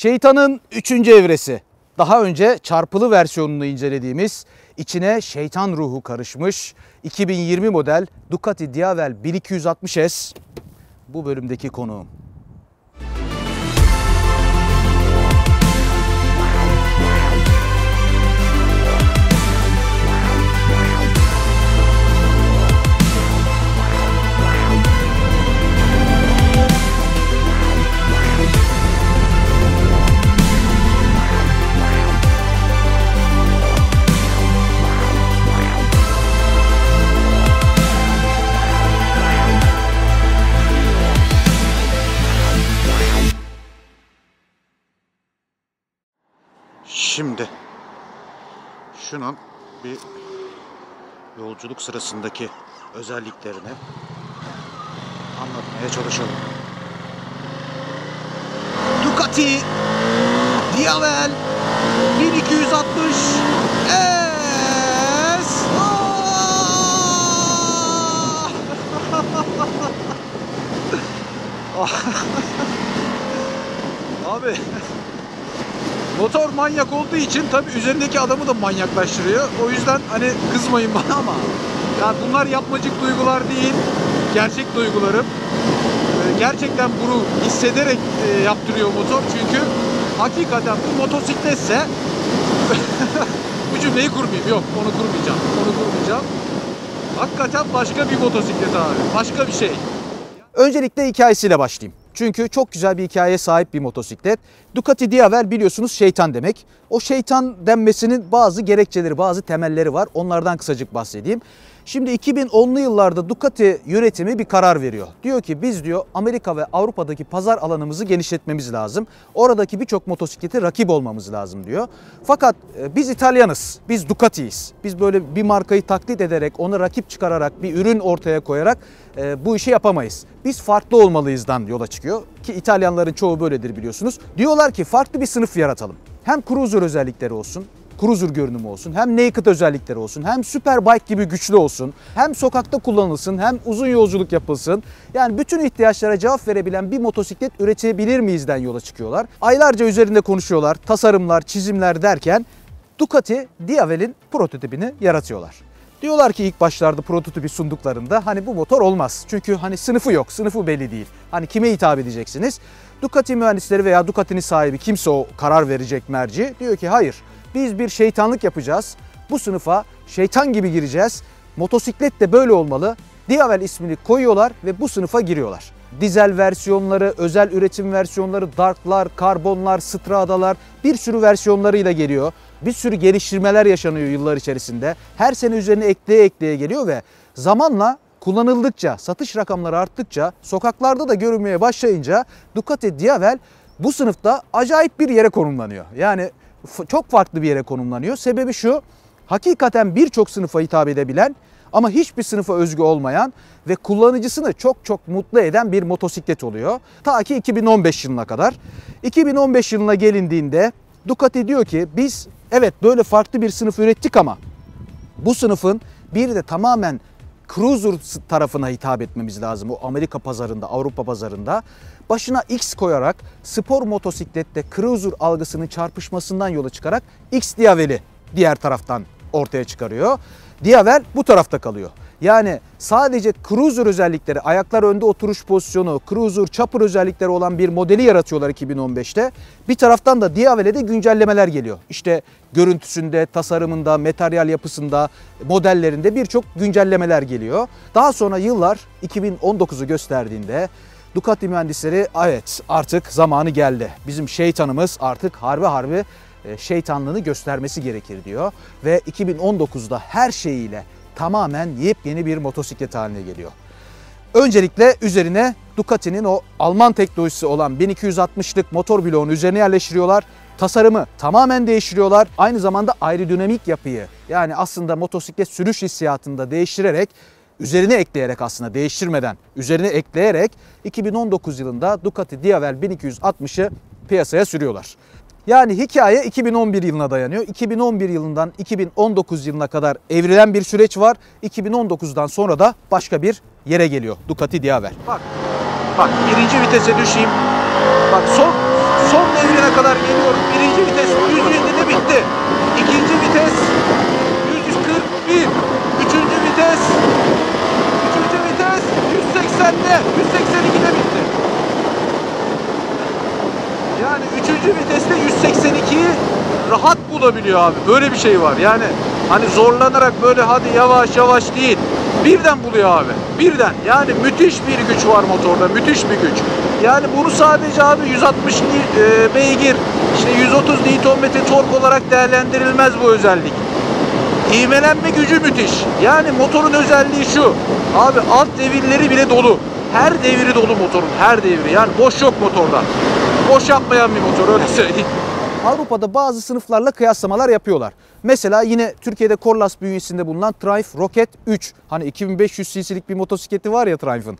Şeytanın 3. evresi. Daha önce çarpılı versiyonunu incelediğimiz içine şeytan ruhu karışmış 2020 model Ducati Diavel 1260S bu bölümdeki konuğum. Şimdi şunun bir yolculuk sırasındaki özelliklerini anlatmaya çalışalım. Ducati Diavel 1260 S. Abi Motor manyak olduğu için tabii üzerindeki adamı da manyaklaştırıyor. O yüzden hani kızmayın bana ama ya bunlar yapmacık duygular değil. Gerçek duygularım. Ee, gerçekten bunu hissederek e, yaptırıyor motor. Çünkü hakikaten bu motosikletse bu cümleyi kurmayayım. Yok onu kurmayacağım. Onu kurmayacağım. Hakikaten başka bir motosiklet abi. Başka bir şey. Öncelikle hikayesiyle başlayayım. Çünkü çok güzel bir hikayeye sahip bir motosiklet. Ducati Diavel biliyorsunuz şeytan demek. O şeytan denmesinin bazı gerekçeleri, bazı temelleri var. Onlardan kısacık bahsedeyim. Şimdi 2010'lu yıllarda Ducati yönetimi bir karar veriyor. Diyor ki biz diyor Amerika ve Avrupa'daki pazar alanımızı genişletmemiz lazım. Oradaki birçok motosiklete rakip olmamız lazım diyor. Fakat e, biz İtalyanız, biz Ducati'yiz. Biz böyle bir markayı taklit ederek, ona rakip çıkararak, bir ürün ortaya koyarak e, bu işi yapamayız. Biz farklı olmalıyızdan yola çıkıyor. Ki İtalyanların çoğu böyledir biliyorsunuz. Diyorlar ki farklı bir sınıf yaratalım. Hem cruiser özellikleri olsun, cruiser görünümü olsun, hem naked özellikleri olsun, hem superbike gibi güçlü olsun, hem sokakta kullanılsın, hem uzun yolculuk yapılsın. Yani bütün ihtiyaçlara cevap verebilen bir motosiklet üretebilir miyizden yola çıkıyorlar. Aylarca üzerinde konuşuyorlar, tasarımlar, çizimler derken Ducati Diavel'in prototipini yaratıyorlar. Diyorlar ki ilk başlarda prototipi sunduklarında hani bu motor olmaz. Çünkü hani sınıfı yok, sınıfı belli değil. Hani kime hitap edeceksiniz? Ducati mühendisleri veya Ducati'nin sahibi kimse o karar verecek merci diyor ki hayır biz bir şeytanlık yapacağız. Bu sınıfa şeytan gibi gireceğiz. Motosiklet de böyle olmalı. Diavel ismini koyuyorlar ve bu sınıfa giriyorlar. Dizel versiyonları, özel üretim versiyonları, darklar, karbonlar, stradalar bir sürü versiyonlarıyla geliyor. Bir sürü geliştirmeler yaşanıyor yıllar içerisinde. Her sene üzerine ekleye ekleye geliyor ve zamanla kullanıldıkça, satış rakamları arttıkça, sokaklarda da görünmeye başlayınca Ducati Diavel bu sınıfta acayip bir yere konumlanıyor. Yani çok farklı bir yere konumlanıyor. Sebebi şu, hakikaten birçok sınıfa hitap edebilen ama hiçbir sınıfa özgü olmayan ve kullanıcısını çok çok mutlu eden bir motosiklet oluyor. Ta ki 2015 yılına kadar. 2015 yılına gelindiğinde Ducati diyor ki biz evet böyle farklı bir sınıf ürettik ama bu sınıfın bir de tamamen cruiser tarafına hitap etmemiz lazım. O Amerika pazarında, Avrupa pazarında. Başına X koyarak spor motosiklette cruiser algısının çarpışmasından yola çıkarak X Diavel'i diğer taraftan ortaya çıkarıyor. Diavel bu tarafta kalıyor. Yani sadece cruiser özellikleri, ayaklar önde oturuş pozisyonu, cruiser, chopper özellikleri olan bir modeli yaratıyorlar 2015'te. Bir taraftan da Diavel'e de güncellemeler geliyor. İşte görüntüsünde, tasarımında, materyal yapısında, modellerinde birçok güncellemeler geliyor. Daha sonra yıllar 2019'u gösterdiğinde Ducati mühendisleri evet artık zamanı geldi. Bizim şeytanımız artık harbi harbi e, şeytanlığını göstermesi gerekir diyor. Ve 2019'da her şeyiyle tamamen yepyeni bir motosiklet haline geliyor. Öncelikle üzerine Ducati'nin o Alman teknolojisi olan 1260'lık motor bloğunu üzerine yerleştiriyorlar. Tasarımı tamamen değiştiriyorlar. Aynı zamanda aerodinamik yapıyı yani aslında motosiklet sürüş hissiyatında değiştirerek üzerine ekleyerek aslında değiştirmeden üzerine ekleyerek 2019 yılında Ducati Diavel 1260'ı piyasaya sürüyorlar. Yani hikaye 2011 yılına dayanıyor. 2011 yılından 2019 yılına kadar evrilen bir süreç var. 2019'dan sonra da başka bir yere geliyor Ducati Diavel. Bak, bak birinci vitese düşeyim. Bak son son devrine kadar geliyorum. Birinci vites 107'de bitti. İkinci vites 141. Üçüncü vites Üçüncü vites 180'de 182'de bitti. Yani üçüncü viteste 182'yi rahat bulabiliyor abi. Böyle bir şey var. Yani hani zorlanarak böyle hadi yavaş yavaş değil. Birden buluyor abi. Birden. Yani müthiş bir güç var motorda. Müthiş bir güç. Yani bunu sadece abi 160 e, beygir, işte 130 Nm tork olarak değerlendirilmez bu özellik. İvmelenme gücü müthiş. Yani motorun özelliği şu. Abi alt devirleri bile dolu. Her deviri dolu motorun. Her deviri. Yani boş yok motorda. Boş yapmayan bir motor öyle söyleyeyim. Avrupa'da bazı sınıflarla kıyaslamalar yapıyorlar. Mesela yine Türkiye'de Corlas bünyesinde bulunan Triumph Rocket 3. Hani 2500 cc'lik bir motosikleti var ya Triumph'ın.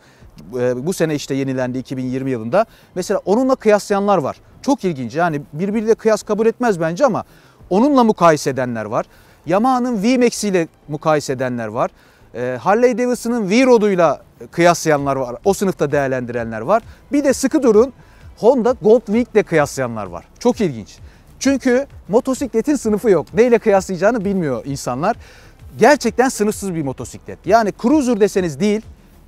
Ee, Bu sene işte yenilendi 2020 yılında. Mesela onunla kıyaslayanlar var. Çok ilginç yani birbiriyle kıyas kabul etmez bence ama onunla mukayese edenler var. Yamaha'nın V-Max ile mukayese edenler var. Ee, Harley Davidson'ın V-Rod'uyla kıyaslayanlar var. O sınıfta değerlendirenler var. Bir de sıkı durun Honda Gold Wing ile kıyaslayanlar var. Çok ilginç. Çünkü motosikletin sınıfı yok. Neyle kıyaslayacağını bilmiyor insanlar. Gerçekten sınıfsız bir motosiklet. Yani cruiser deseniz değil,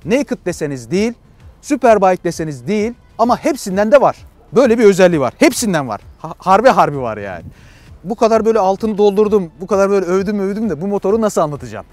naked deseniz değil, superbike deseniz değil ama hepsinden de var. Böyle bir özelliği var. Hepsinden var. Ha- Harbi harbi var yani. Bu kadar böyle altını doldurdum, bu kadar böyle övdüm övdüm de bu motoru nasıl anlatacağım?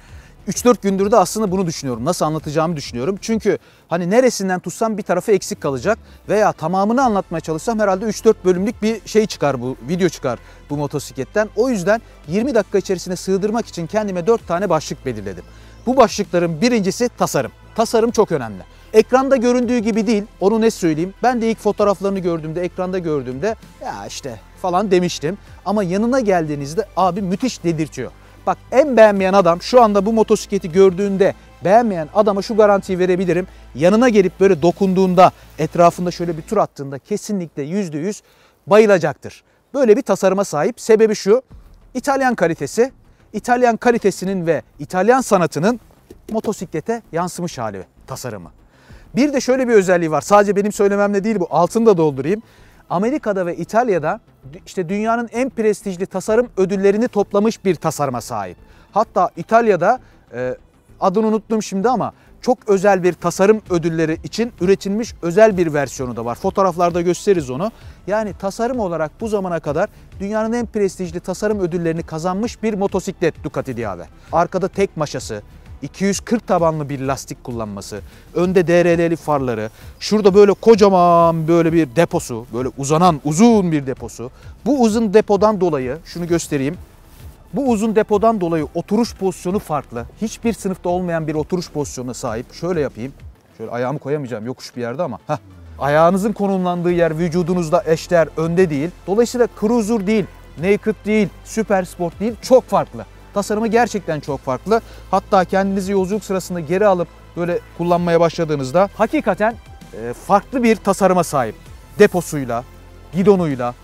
3-4 gündür de aslında bunu düşünüyorum. Nasıl anlatacağımı düşünüyorum. Çünkü hani neresinden tutsam bir tarafı eksik kalacak veya tamamını anlatmaya çalışsam herhalde 3-4 bölümlük bir şey çıkar bu, video çıkar bu motosikletten. O yüzden 20 dakika içerisine sığdırmak için kendime 4 tane başlık belirledim. Bu başlıkların birincisi tasarım. Tasarım çok önemli. Ekranda göründüğü gibi değil, onu ne söyleyeyim. Ben de ilk fotoğraflarını gördüğümde, ekranda gördüğümde ya işte falan demiştim. Ama yanına geldiğinizde abi müthiş dedirtiyor. Bak en beğenmeyen adam şu anda bu motosikleti gördüğünde beğenmeyen adama şu garantiyi verebilirim. Yanına gelip böyle dokunduğunda etrafında şöyle bir tur attığında kesinlikle %100 bayılacaktır. Böyle bir tasarıma sahip. Sebebi şu İtalyan kalitesi. İtalyan kalitesinin ve İtalyan sanatının motosiklete yansımış hali tasarımı. Bir de şöyle bir özelliği var. Sadece benim söylememle değil bu. Altını da doldurayım. Amerika'da ve İtalya'da işte dünyanın en prestijli tasarım ödüllerini toplamış bir tasarıma sahip. Hatta İtalya'da e, adını unuttum şimdi ama çok özel bir tasarım ödülleri için üretilmiş özel bir versiyonu da var. Fotoğraflarda gösteririz onu. Yani tasarım olarak bu zamana kadar dünyanın en prestijli tasarım ödüllerini kazanmış bir motosiklet Ducati Diave. Arkada tek maşası, 240 tabanlı bir lastik kullanması, önde DRL'li farları, şurada böyle kocaman böyle bir deposu, böyle uzanan uzun bir deposu. Bu uzun depodan dolayı şunu göstereyim. Bu uzun depodan dolayı oturuş pozisyonu farklı. Hiçbir sınıfta olmayan bir oturuş pozisyonuna sahip. Şöyle yapayım. Şöyle ayağımı koyamayacağım yokuş bir yerde ama. Heh. Ayağınızın konumlandığı yer vücudunuzda eşdeğer önde değil. Dolayısıyla cruiser değil, naked değil, süper sport değil çok farklı. Tasarımı gerçekten çok farklı. Hatta kendinizi yolculuk sırasında geri alıp böyle kullanmaya başladığınızda hakikaten e, farklı bir tasarıma sahip. Deposuyla, gidonuyla,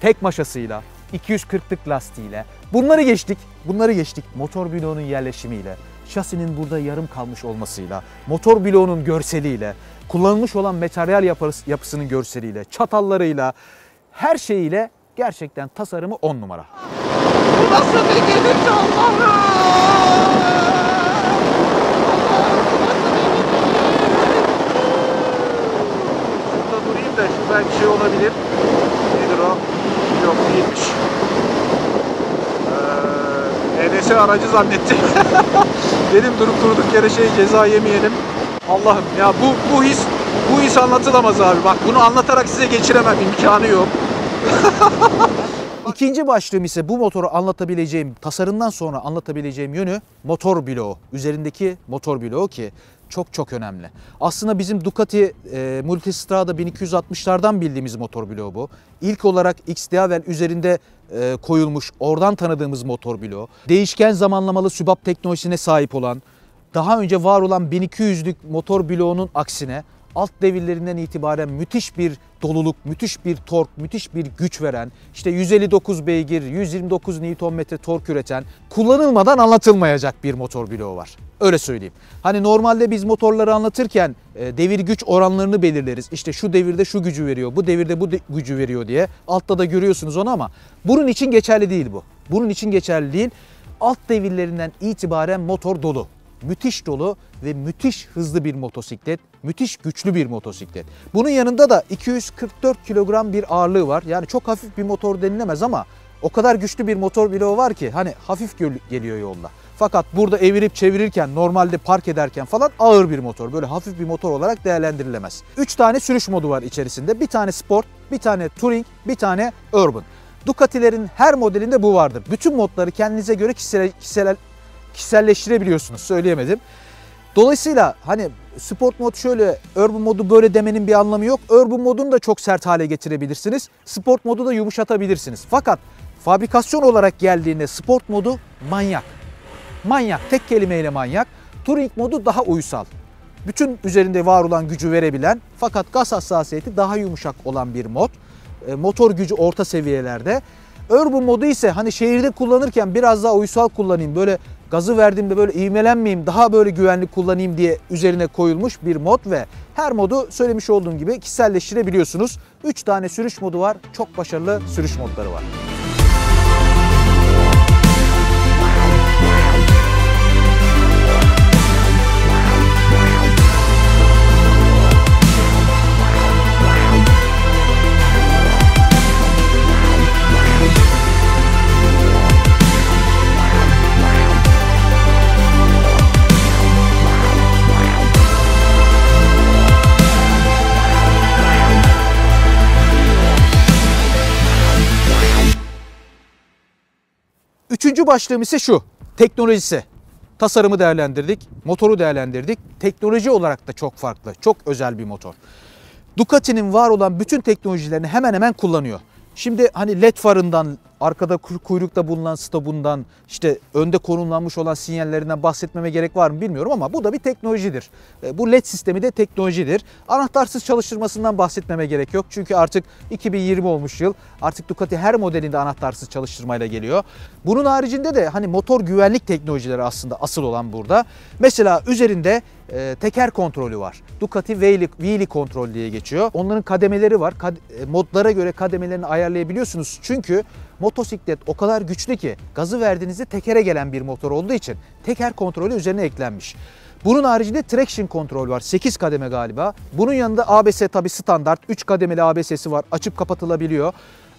tek maşasıyla, 240'lık lastiğiyle. Bunları geçtik. Bunları geçtik. Motor bloğunun yerleşimiyle, şasinin burada yarım kalmış olmasıyla, motor bloğunun görseliyle, kullanılmış olan materyal yapıs- yapısının görseliyle, çatallarıyla, her şeyiyle gerçekten tasarımı 10 numara. Nasıl bir geliş Şurada durayım da şu belki şey olabilir. Nedir o? Yok değilmiş. Ee, ENS aracı zannettim. Dedim durup durduk yere şey ceza yemeyelim. Allah'ım ya bu bu his bu his anlatılamaz abi. Bak bunu anlatarak size geçiremem imkanı yok. İkinci başlığım ise bu motoru anlatabileceğim, tasarımdan sonra anlatabileceğim yönü motor bloğu. Üzerindeki motor bloğu ki çok çok önemli. Aslında bizim Ducati e, Multistrada 1260'lardan bildiğimiz motor bloğu bu. İlk olarak XDAVL üzerinde e, koyulmuş, oradan tanıdığımız motor bloğu. Değişken zamanlamalı sübap teknolojisine sahip olan, daha önce var olan 1200'lük motor bloğunun aksine alt devirlerinden itibaren müthiş bir doluluk, müthiş bir tork, müthiş bir güç veren, işte 159 beygir, 129 Nm tork üreten, kullanılmadan anlatılmayacak bir motor bloğu var. Öyle söyleyeyim. Hani normalde biz motorları anlatırken e, devir güç oranlarını belirleriz. İşte şu devirde şu gücü veriyor, bu devirde bu de gücü veriyor diye. Altta da görüyorsunuz onu ama bunun için geçerli değil bu. Bunun için geçerli değil. Alt devirlerinden itibaren motor dolu müthiş dolu ve müthiş hızlı bir motosiklet, müthiş güçlü bir motosiklet. Bunun yanında da 244 kilogram bir ağırlığı var. Yani çok hafif bir motor denilemez ama o kadar güçlü bir motor bloğu var ki hani hafif geliyor yolda. Fakat burada evirip çevirirken, normalde park ederken falan ağır bir motor. Böyle hafif bir motor olarak değerlendirilemez. 3 tane sürüş modu var içerisinde. Bir tane sport, bir tane touring, bir tane urban. Ducati'lerin her modelinde bu vardır. Bütün modları kendinize göre kişisel, kişisel, kişiselleştirebiliyorsunuz. Söyleyemedim. Dolayısıyla hani sport mod şöyle, urban modu böyle demenin bir anlamı yok. Urban modunu da çok sert hale getirebilirsiniz. Sport modu da yumuşatabilirsiniz. Fakat fabrikasyon olarak geldiğinde sport modu manyak. Manyak, tek kelimeyle manyak. Touring modu daha uysal. Bütün üzerinde var olan gücü verebilen fakat gaz hassasiyeti daha yumuşak olan bir mod. E, motor gücü orta seviyelerde. Urban modu ise hani şehirde kullanırken biraz daha uysal kullanayım. Böyle gazı verdiğimde böyle ivmelenmeyeyim, daha böyle güvenli kullanayım diye üzerine koyulmuş bir mod ve her modu söylemiş olduğum gibi kişiselleştirebiliyorsunuz. 3 tane sürüş modu var. Çok başarılı sürüş modları var. Üçüncü başlığım ise şu. Teknolojisi. Tasarımı değerlendirdik, motoru değerlendirdik. Teknoloji olarak da çok farklı, çok özel bir motor. Ducati'nin var olan bütün teknolojilerini hemen hemen kullanıyor. Şimdi hani led farından, arkada kuyrukta bulunan stopundan, işte önde konumlanmış olan sinyallerinden bahsetmeme gerek var mı bilmiyorum ama bu da bir teknolojidir. E, bu led sistemi de teknolojidir. Anahtarsız çalıştırmasından bahsetmeme gerek yok. Çünkü artık 2020 olmuş yıl. Artık Ducati her modelinde anahtarsız çalıştırmayla geliyor. Bunun haricinde de hani motor güvenlik teknolojileri aslında asıl olan burada. Mesela üzerinde e, teker kontrolü var. Ducati Wheelie, Wheelie kontrol diye geçiyor. Onların kademeleri var. Kad, e, modlara göre kademelerini ayarlayabiliyorsunuz. Çünkü motosiklet o kadar güçlü ki gazı verdiğinizde tekere gelen bir motor olduğu için teker kontrolü üzerine eklenmiş. Bunun haricinde traction kontrol var. 8 kademe galiba. Bunun yanında ABS tabi standart. 3 kademeli ABS'si var. Açıp kapatılabiliyor.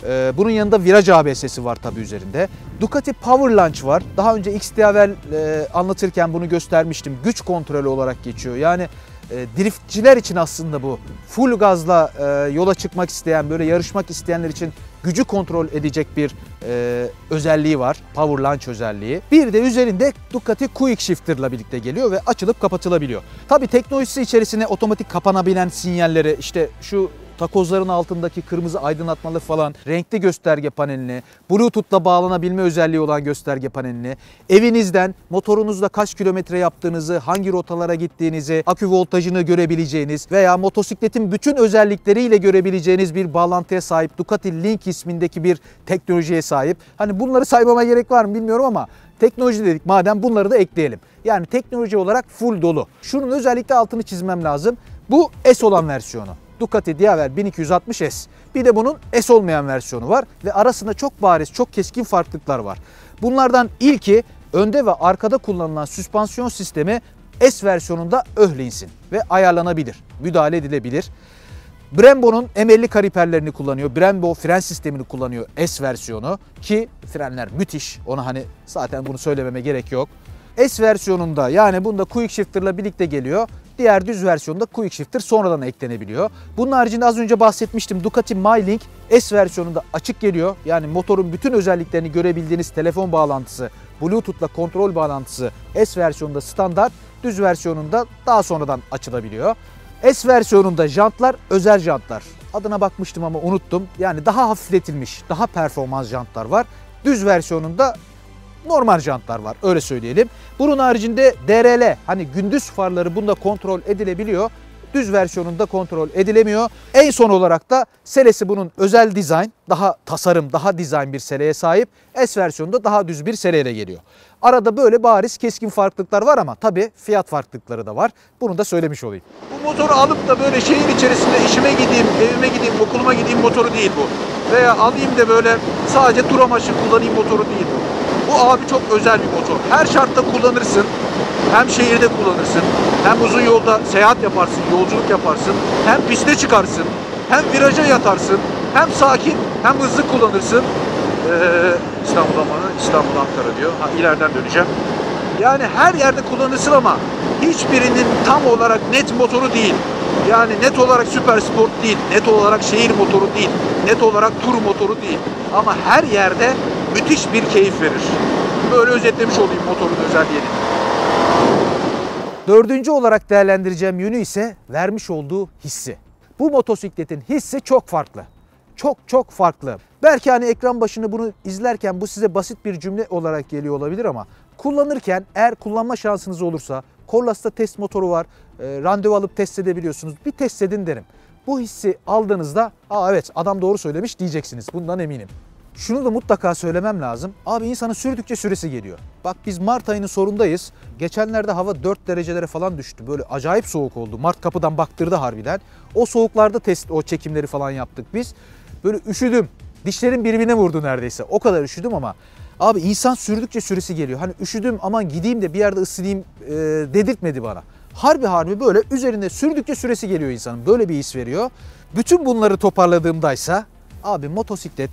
Ee, bunun yanında viraj ABS'si var tabi üzerinde. Ducati Power Launch var. Daha önce XDAvel e, anlatırken bunu göstermiştim. Güç kontrolü olarak geçiyor. Yani e, driftçiler için aslında bu. Full gazla e, yola çıkmak isteyen, böyle yarışmak isteyenler için gücü kontrol edecek bir e, özelliği var. Power Launch özelliği. Bir de üzerinde Ducati Quick Shifter ile birlikte geliyor ve açılıp kapatılabiliyor. Tabi teknolojisi içerisine otomatik kapanabilen sinyalleri işte şu takozların altındaki kırmızı aydınlatmalı falan, renkli gösterge panelini, Bluetooth'la bağlanabilme özelliği olan gösterge panelini, evinizden motorunuzla kaç kilometre yaptığınızı, hangi rotalara gittiğinizi, akü voltajını görebileceğiniz veya motosikletin bütün özellikleriyle görebileceğiniz bir bağlantıya sahip Ducati Link ismindeki bir teknolojiye sahip. Hani bunları saymama gerek var mı bilmiyorum ama teknoloji dedik madem bunları da ekleyelim. Yani teknoloji olarak full dolu. Şunun özellikle altını çizmem lazım. Bu S olan versiyonu. Ducati Diavel 1260S. Bir de bunun S olmayan versiyonu var ve arasında çok bariz, çok keskin farklılıklar var. Bunlardan ilki önde ve arkada kullanılan süspansiyon sistemi S versiyonunda öhlinsin ve ayarlanabilir, müdahale edilebilir. Brembo'nun M50 kaliperlerini kullanıyor. Brembo fren sistemini kullanıyor S versiyonu ki frenler müthiş. Ona hani zaten bunu söylememe gerek yok. S versiyonunda yani bunda Quick Shifter'la birlikte geliyor. Diğer düz versiyonda Quick Shifter sonradan eklenebiliyor. Bunun haricinde az önce bahsetmiştim Ducati MyLink S versiyonunda açık geliyor. Yani motorun bütün özelliklerini görebildiğiniz telefon bağlantısı, Bluetooth'la kontrol bağlantısı S versiyonunda standart, düz versiyonunda daha sonradan açılabiliyor. S versiyonunda jantlar özel jantlar. Adına bakmıştım ama unuttum. Yani daha hafifletilmiş, daha performans jantlar var. Düz versiyonunda normal jantlar var öyle söyleyelim. Bunun haricinde DRL hani gündüz farları bunda kontrol edilebiliyor. düz versiyonunda kontrol edilemiyor. En son olarak da selesi bunun özel dizayn, daha tasarım, daha dizayn bir seleye sahip. S versiyonunda daha düz bir seleyle geliyor. Arada böyle bariz keskin farklılıklar var ama tabii fiyat farklılıkları da var. Bunu da söylemiş olayım. Bu motoru alıp da böyle şehir içerisinde işime gideyim, evime gideyim, okuluma gideyim motoru değil bu. Veya alayım da böyle sadece tur amaçlı kullanayım motoru değil bu. Bu abi çok özel bir motor. Her şartta kullanırsın. Hem şehirde kullanırsın. Hem uzun yolda seyahat yaparsın, yolculuk yaparsın. Hem piste çıkarsın. Hem viraja yatarsın. Hem sakin hem hızlı kullanırsın. Ee, İstanbul Amanı, İstanbul Ankara diyor. Ha, ileriden döneceğim. Yani her yerde kullanılsın ama hiçbirinin tam olarak net motoru değil. Yani net olarak süper sport değil, net olarak şehir motoru değil, net olarak tur motoru değil. Ama her yerde müthiş bir keyif verir. Böyle özetlemiş olayım motorun özelliğini. Dördüncü olarak değerlendireceğim yönü ise vermiş olduğu hissi. Bu motosikletin hissi çok farklı. Çok çok farklı. Belki hani ekran başında bunu izlerken bu size basit bir cümle olarak geliyor olabilir ama kullanırken eğer kullanma şansınız olursa Corlas'ta test motoru var. E, randevu alıp test edebiliyorsunuz. Bir test edin derim. Bu hissi aldığınızda aa evet adam doğru söylemiş diyeceksiniz. Bundan eminim. Şunu da mutlaka söylemem lazım. Abi insanın sürdükçe süresi geliyor. Bak biz Mart ayının sorundayız. Geçenlerde hava 4 derecelere falan düştü. Böyle acayip soğuk oldu. Mart kapıdan baktırdı harbiden. O soğuklarda test, o çekimleri falan yaptık biz. Böyle üşüdüm. Dişlerim birbirine vurdu neredeyse. O kadar üşüdüm ama abi insan sürdükçe süresi geliyor. Hani üşüdüm aman gideyim de bir yerde ısınayım e, dedirtmedi bana. Harbi harbi böyle üzerinde sürdükçe süresi geliyor insanın. Böyle bir his veriyor. Bütün bunları toparladığımdaysa abi motosiklet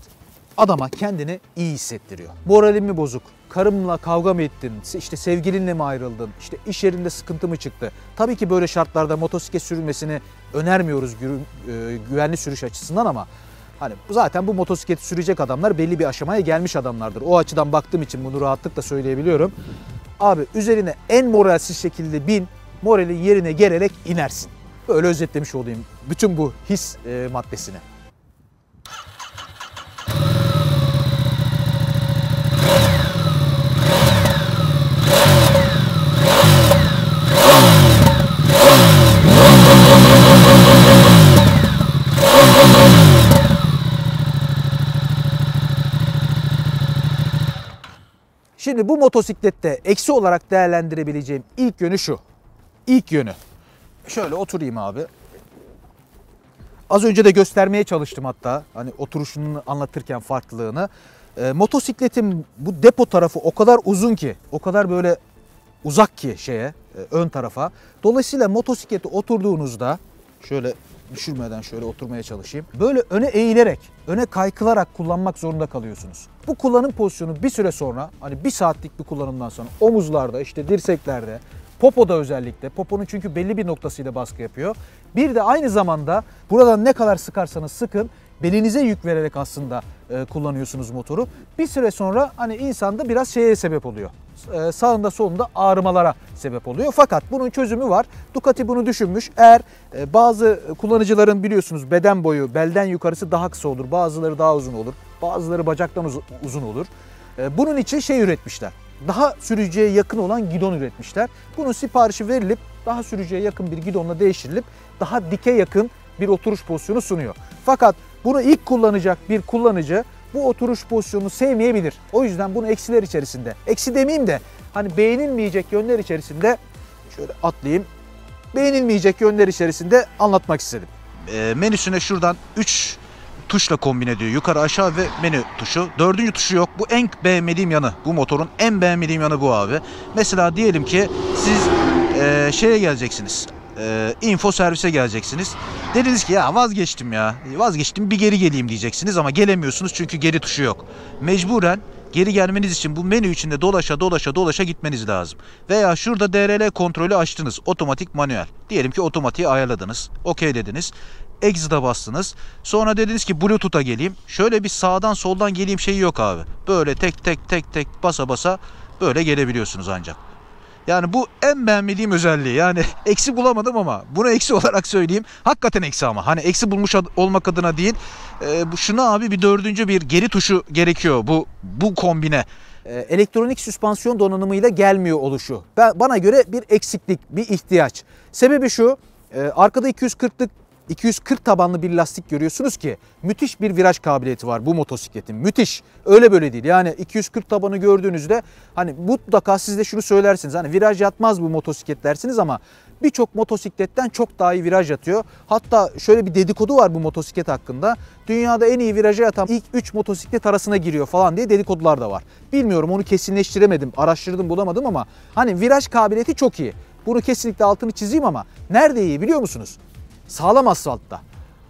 adama kendini iyi hissettiriyor. Moralin mi bozuk? Karımla kavga mı ettin? İşte sevgilinle mi ayrıldın? İşte iş yerinde sıkıntı mı çıktı? Tabii ki böyle şartlarda motosiklet sürülmesini önermiyoruz e, güvenli sürüş açısından ama hani zaten bu motosikleti sürecek adamlar belli bir aşamaya gelmiş adamlardır. O açıdan baktığım için bunu rahatlıkla söyleyebiliyorum. Abi üzerine en moralsiz şekilde bin, moralin yerine gelerek inersin. Böyle özetlemiş olayım bütün bu his e, maddesini. Şimdi bu motosiklette eksi olarak değerlendirebileceğim ilk yönü şu. İlk yönü. Şöyle oturayım abi. Az önce de göstermeye çalıştım hatta. Hani oturuşunu anlatırken farklılığını. E, motosikletin bu depo tarafı o kadar uzun ki, o kadar böyle uzak ki şeye, e, ön tarafa. Dolayısıyla motosiklete oturduğunuzda şöyle düşürmeden şöyle oturmaya çalışayım. Böyle öne eğilerek, öne kaykılarak kullanmak zorunda kalıyorsunuz. Bu kullanım pozisyonu bir süre sonra hani bir saatlik bir kullanımdan sonra omuzlarda, işte dirseklerde, popoda özellikle. Poponun çünkü belli bir noktasıyla baskı yapıyor. Bir de aynı zamanda buradan ne kadar sıkarsanız sıkın belinize yük vererek aslında e, kullanıyorsunuz motoru. Bir süre sonra hani insanda biraz şeye sebep oluyor. E, sağında solunda ağrımalara sebep oluyor. Fakat bunun çözümü var. Ducati bunu düşünmüş. Eğer e, bazı kullanıcıların biliyorsunuz beden boyu belden yukarısı daha kısa olur. Bazıları daha uzun olur. Bazıları bacaktan uz- uzun olur. E, bunun için şey üretmişler. Daha sürücüye yakın olan gidon üretmişler. Bunun siparişi verilip daha sürücüye yakın bir gidonla değiştirilip daha dike yakın bir oturuş pozisyonu sunuyor. Fakat bunu ilk kullanacak bir kullanıcı bu oturuş pozisyonunu sevmeyebilir. O yüzden bunu eksiler içerisinde, eksi demeyeyim de hani beğenilmeyecek yönler içerisinde şöyle atlayayım. Beğenilmeyecek yönler içerisinde anlatmak istedim. e, menüsüne şuradan 3 tuşla kombine ediyor. Yukarı aşağı ve menü tuşu. Dördüncü tuşu yok. Bu en beğenmediğim yanı. Bu motorun en beğenmediğim yanı bu abi. Mesela diyelim ki siz e, şeye geleceksiniz. E, info servise geleceksiniz. Dediniz ki ya vazgeçtim ya. Vazgeçtim bir geri geleyim diyeceksiniz ama gelemiyorsunuz çünkü geri tuşu yok. Mecburen geri gelmeniz için bu menü içinde dolaşa dolaşa dolaşa gitmeniz lazım. Veya şurada DRL kontrolü açtınız. Otomatik manuel. Diyelim ki otomatiği ayarladınız. Okey dediniz. Exit'a bastınız. Sonra dediniz ki Bluetooth'a geleyim. Şöyle bir sağdan soldan geleyim şeyi yok abi. Böyle tek tek tek tek basa basa böyle gelebiliyorsunuz ancak. Yani bu en beğenmediğim özelliği. Yani eksi bulamadım ama bunu eksi olarak söyleyeyim. Hakikaten eksi ama. Hani eksi bulmuş olmak adına değil. Ee, bu şuna abi bir dördüncü bir geri tuşu gerekiyor bu bu kombine. e, elektronik süspansiyon donanımıyla gelmiyor oluşu. Ben, bana göre bir eksiklik, bir ihtiyaç. Sebebi şu, Ee, arkada 240'lık 240 tabanlı bir lastik görüyorsunuz ki müthiş bir viraj kabiliyeti var bu motosikletin. Müthiş. Öyle böyle değil. Yani 240 tabanı gördüğünüzde hani mutlaka siz de şunu söylersiniz. Hani viraj yatmaz bu motosiklet dersiniz ama birçok motosikletten çok daha iyi viraj yatıyor. Hatta şöyle bir dedikodu var bu motosiklet hakkında. Dünyada en iyi viraja yatan ilk 3 motosiklet arasına giriyor falan diye dedikodular da var. Bilmiyorum onu kesinleştiremedim, araştırdım bulamadım ama hani viraj kabiliyeti çok iyi. Bunu kesinlikle altını çizeyim ama nerede iyi biliyor musunuz? Sağlam asfaltta,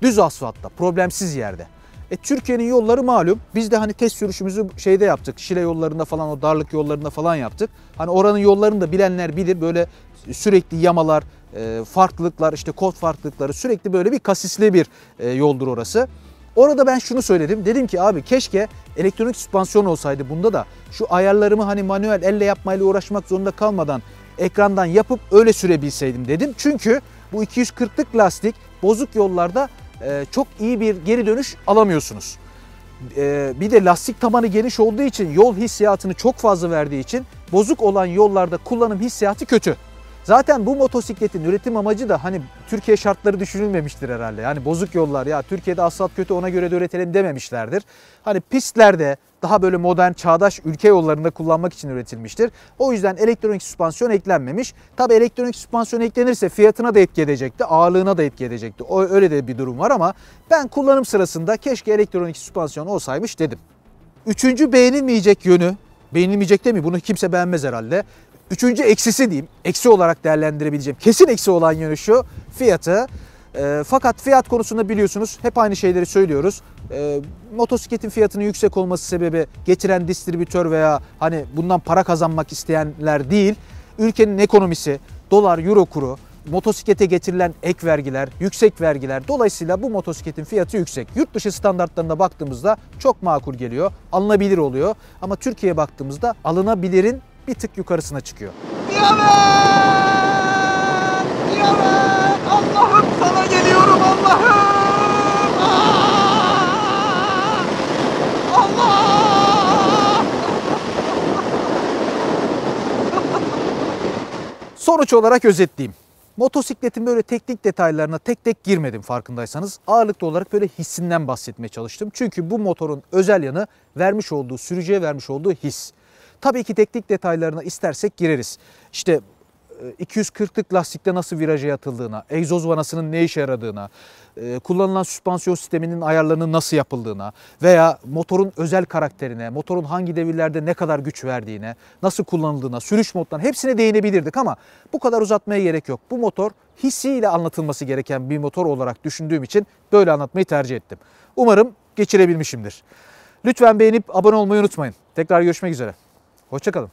düz asfaltta, problemsiz yerde. E, Türkiye'nin yolları malum. Biz de hani test sürüşümüzü şeyde yaptık. Şile yollarında falan o darlık yollarında falan yaptık. Hani oranın yollarını da bilenler bilir. Böyle sürekli yamalar, e, farklılıklar, işte kod farklılıkları sürekli böyle bir kasisli bir e, yoldur orası. Orada ben şunu söyledim. Dedim ki abi keşke elektronik süspansiyon olsaydı bunda da şu ayarlarımı hani manuel elle yapmayla uğraşmak zorunda kalmadan ekrandan yapıp öyle sürebilseydim dedim. Çünkü bu 240'lık lastik bozuk yollarda e, çok iyi bir geri dönüş alamıyorsunuz. E, bir de lastik tabanı geniş olduğu için yol hissiyatını çok fazla verdiği için bozuk olan yollarda kullanım hissiyatı kötü. Zaten bu motosikletin üretim amacı da hani Türkiye şartları düşünülmemiştir herhalde. Yani bozuk yollar ya Türkiye'de asfalt kötü ona göre de üretelim dememişlerdir. Hani pistlerde daha böyle modern çağdaş ülke yollarında kullanmak için üretilmiştir. O yüzden elektronik süspansiyon eklenmemiş. Tabi elektronik süspansiyon eklenirse fiyatına da etki edecekti, ağırlığına da etki edecekti. Öyle de bir durum var ama ben kullanım sırasında keşke elektronik süspansiyon olsaymış dedim. Üçüncü beğenilmeyecek yönü, beğenilmeyecek değil mi? Bunu kimse beğenmez herhalde. Üçüncü eksisi diyeyim, eksi olarak değerlendirebileceğim. Kesin eksi olan yönü şu, fiyatı. E, fakat fiyat konusunda biliyorsunuz hep aynı şeyleri söylüyoruz. E, motosikletin fiyatının yüksek olması sebebi getiren distribütör veya hani bundan para kazanmak isteyenler değil. Ülkenin ekonomisi, dolar, euro kuru, motosiklete getirilen ek vergiler, yüksek vergiler. Dolayısıyla bu motosikletin fiyatı yüksek. Yurt dışı standartlarına baktığımızda çok makul geliyor, alınabilir oluyor. Ama Türkiye'ye baktığımızda alınabilirin bir tık yukarısına çıkıyor. Diyanet! Diyanet! Allah'ım sana geliyorum Allah'ım! Ah! Allah! Sonuç olarak özetleyeyim. Motosikletin böyle teknik detaylarına tek tek girmedim farkındaysanız. Ağırlıklı olarak böyle hissinden bahsetmeye çalıştım. Çünkü bu motorun özel yanı vermiş olduğu, sürücüye vermiş olduğu his. Tabii ki teknik detaylarına istersek gireriz. İşte e, 240'lık lastikte nasıl viraja yatıldığına, egzoz vanasının ne işe yaradığına, e, kullanılan süspansiyon sisteminin ayarlarının nasıl yapıldığına veya motorun özel karakterine, motorun hangi devirlerde ne kadar güç verdiğine, nasıl kullanıldığına, sürüş modlarına hepsine değinebilirdik ama bu kadar uzatmaya gerek yok. Bu motor hissiyle anlatılması gereken bir motor olarak düşündüğüm için böyle anlatmayı tercih ettim. Umarım geçirebilmişimdir. Lütfen beğenip abone olmayı unutmayın. Tekrar görüşmek üzere. Hoşçakalın.